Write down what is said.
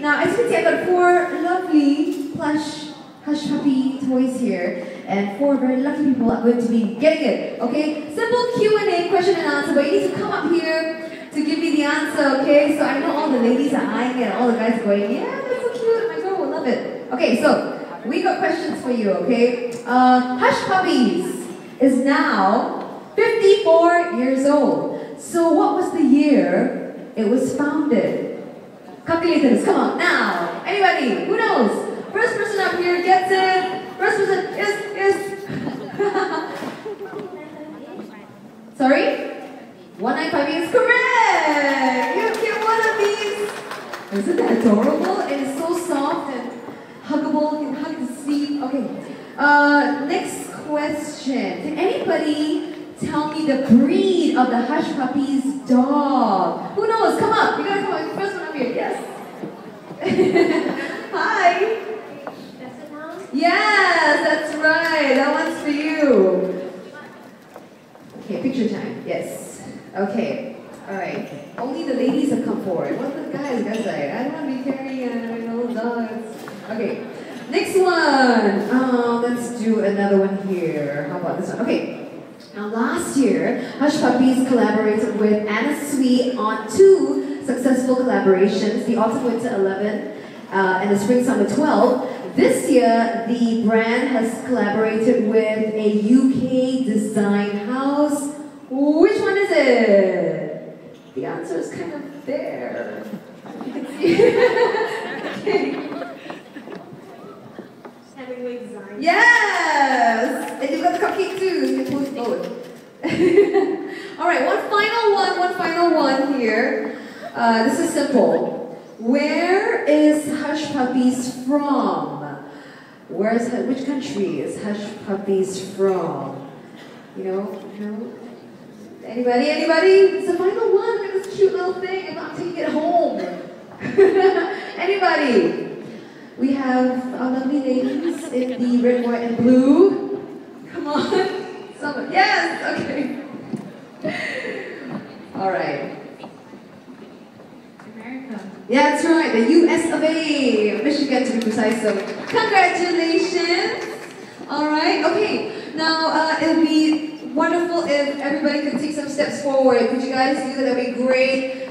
Now, as you can see, I've got four lovely plush hush puppy toys here, and four very lucky people are going to be getting it. Okay, simple Q and A, question and answer. But you need to come up here to give me the answer. Okay, so I know all the ladies are eyeing it, all the guys are going, yeah, that's so cute. My girl will love it. Okay, so we got questions for you. Okay, uh, hush puppies is now 54 years old. So what was the year it was founded? Calculators, come on now. Anybody? Who knows? First person up here gets it. First person is is. Sorry? 195 is correct! You get one of these! Isn't that adorable? It is so soft and huggable. You can hug the seat. Okay. Uh, next question. Can anybody tell me the breed of the Hush Puppy's dog? Who knows? Come up. You gotta come up. First one up here. Yes. Hi. Yes, that's right. That one's for you. Okay, picture time. Yes. Okay. All right. Only the ladies have come forward. What the guys? Guys I don't want to be carrying uh, know, dogs. Okay. Next one. Um, let's do another one here. How about this one? Okay. Now, last year, Hush Puppies collaborated with Anna Sui on two successful collaborations: the Autumn Winter 11 uh, and the Spring Summer 12. This year, the brand has collaborated with a UK design house. Which one is it? The answer is kind of there. You can see. okay. Hemingway design. Yes! And you've got the cupcake too. You can post both. All right, one final one, one final one here. Uh, this is simple. Where is Hush Puppies from? Where's which country is Hush Puppies from? You know, you know. Anybody? Anybody? It's the final one. Look at this cute little thing. I'm taking it home. Anybody? We have our lovely ladies in the red, white, and blue. Come on. Someone. Yes! Okay. All right. Yeah, that's right. The US of A. Michigan to be precise. So, congratulations. All right. Okay. Now, uh, it would be wonderful if everybody could take some steps forward. Could you guys do that? That'd be great.